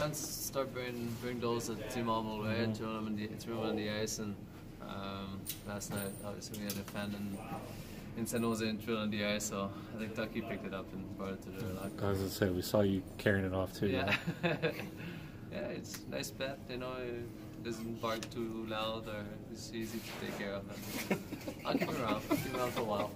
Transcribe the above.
Um, I don't start bringing bring those at Team Almo way and throw them in the them on the ice. And um, last night, obviously, we had a fan and in San Jose and threw it on the ice. So I think Ducky picked it up and brought it to the I locker. was gonna we saw you carrying it off too. Yeah, yeah. It's nice pet. You know, it doesn't bark too loud or it's easy to take care of. I'll keep around. Keep around for a while.